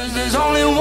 Cause there's only one.